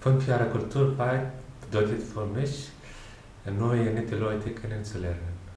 Funk fjara kulturpark bedeutet für mich, neue, nette Leute kennenzulernen.